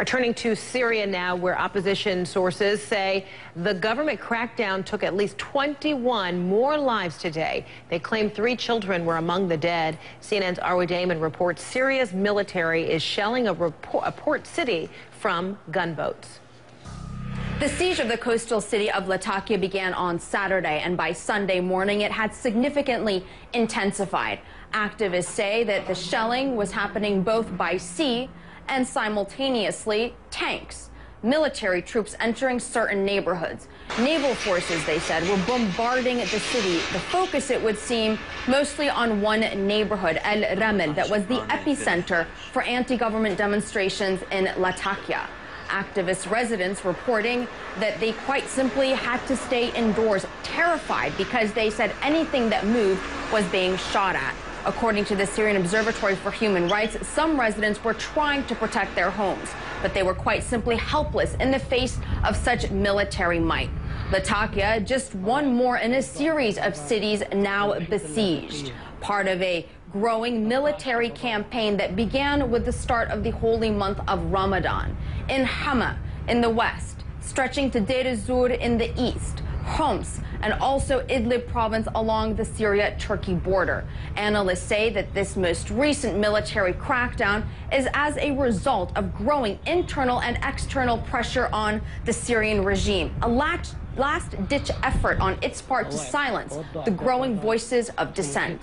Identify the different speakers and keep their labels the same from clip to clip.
Speaker 1: Are turning to Syria now, where opposition sources say the government crackdown took at least 21 more lives today. They claim three children were among the dead. CNN's Arwa Damon reports Syria's military is shelling a, report, a port city from gunboats.
Speaker 2: The siege of the coastal city of Latakia began on Saturday, and by Sunday morning, it had significantly intensified. Activists say that the shelling was happening both by sea and simultaneously tanks, military troops entering certain neighborhoods. Naval forces, they said, were bombarding the city. The focus, it would seem, mostly on one neighborhood, El Ramel, that was the epicenter for anti-government demonstrations in Latakia activist residents reporting that they quite simply had to stay indoors, terrified because they said anything that moved was being shot at. According to the Syrian Observatory for Human Rights, some residents were trying to protect their homes, but they were quite simply helpless in the face of such military might. Latakia, just one more in a series of cities now besieged, part of a growing military campaign that began with the start of the holy month of Ramadan. In Hama, in the west, stretching to Deir ez-Zor in the east, Homs, and also Idlib province along the Syria-Turkey border. Analysts say that this most recent military crackdown is as a result of growing internal and external pressure on the Syrian regime, a last-ditch effort on its part to silence the growing voices of dissent.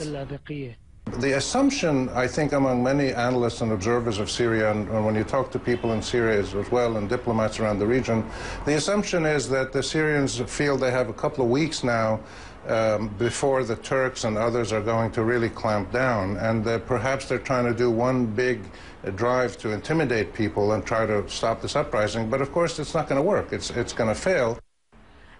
Speaker 3: The assumption, I think, among many analysts and observers of Syria, and, and when you talk to people in Syria as, well and diplomats around the region, the assumption is that the Syrians feel they have a couple of weeks now um, before the Turks and others are going to really clamp down, and uh, perhaps they're trying to do one big drive to intimidate people and try to stop this uprising. But of course, it's not going to work. It's, it's going to fail.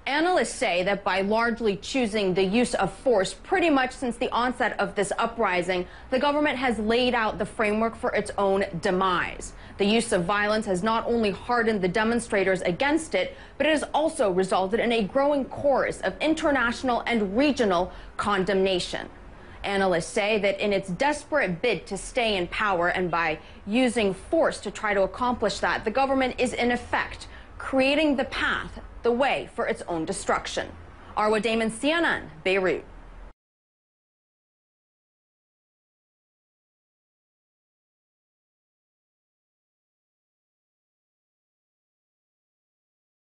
Speaker 2: Analysts say that by largely choosing the use of force pretty much since the onset of this uprising, the government has laid out the framework for its own demise. The use of violence has not only hardened the demonstrators against it, but it has also resulted in a growing chorus of international and regional condemnation. Analysts say that in its desperate bid to stay in power and by using force to try to accomplish that, the government is in effect creating the path the way for its own destruction. Arwa Damon, CNN, Beirut.